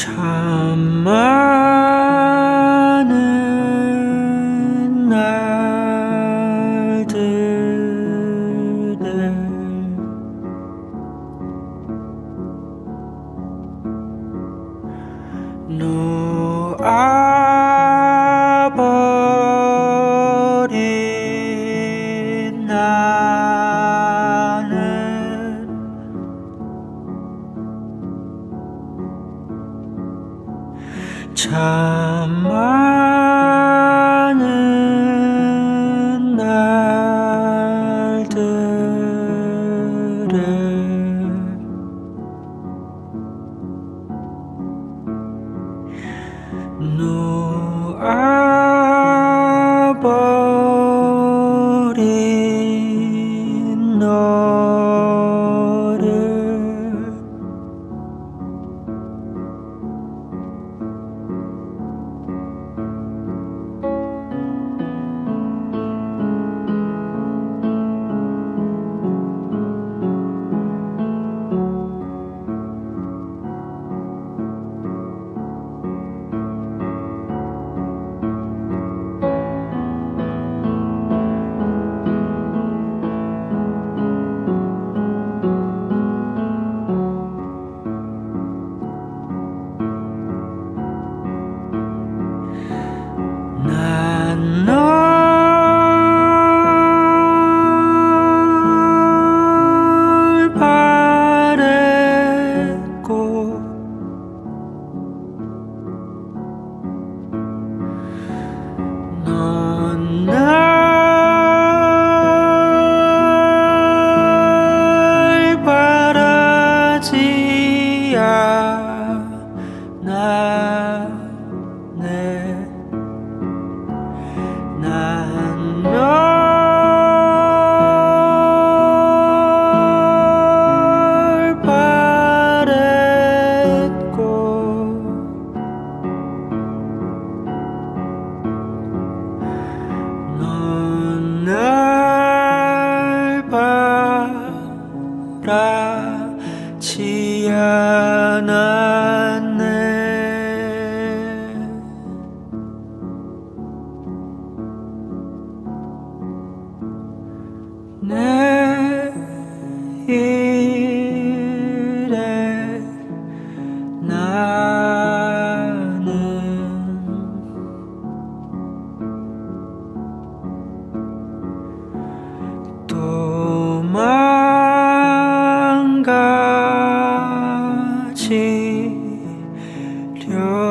charmer. 참 많은 날들에 누아 바라지 내일의 나는 도망가지려